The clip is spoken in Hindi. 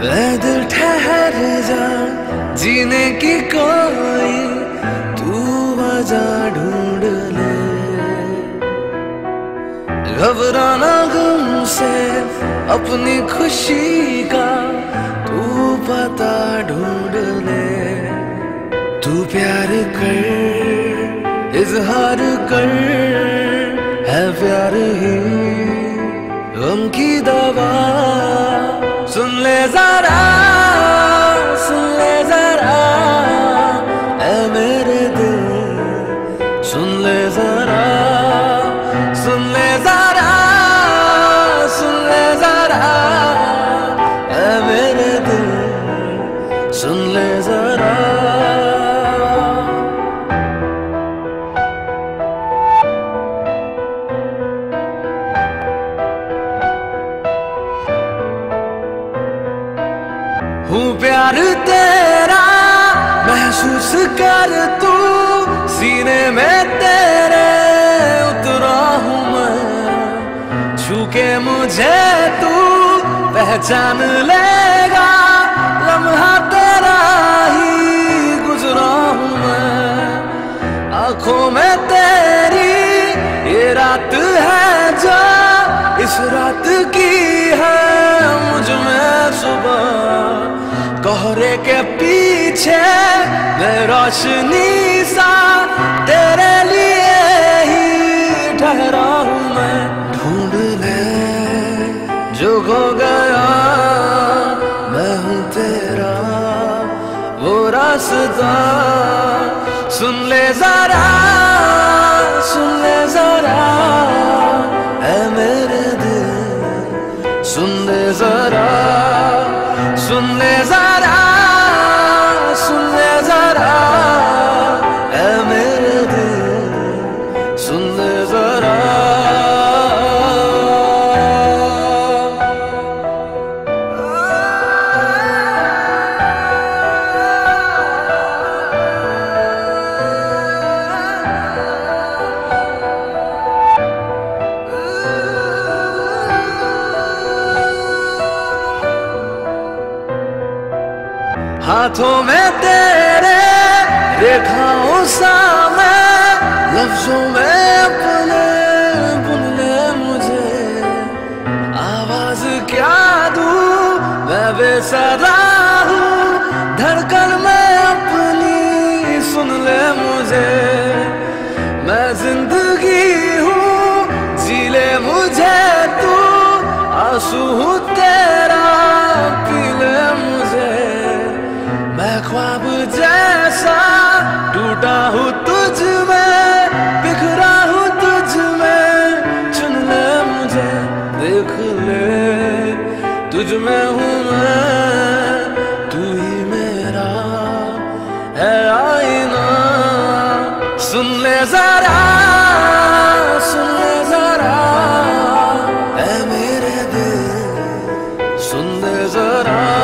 कर जा, जीने की कोई तू वजह ढूंढ ले। घबराना गम से अपनी खुशी का तू पता ढूंढ ले। तू प्यार कर, इजहार कर, है प्यार ही। गम की दवा सुन हूँ प्यार तेरा, महसूस कर तू, सीने में तेरे उतरा हूँ मैं। छू मुझे तू, पहचान लेगा, लम्हा तेरा ही गुजरा हूँ मैं। आँखों में तेरी ये रात है पीछे मैं रोशनी सा, तेरे लिए ही ठहरा हूँ मैं। ढूंढ ले जो खो गया, मैं हूँ तेरा, वो रास्ता। सुन ले जरा, सुन हाथों में तेरे रेखाओं सा मैं लफ्जों में अपने बुन ले मुझे। आवाज़ क्या दूँ? मैं बेसरा हूँ। धड़कन में अपनी सुन ले मुझे। मैं ज़िंदगी हूँ, जी ले मुझे तू। आँसू हूँ तेरा Sarah.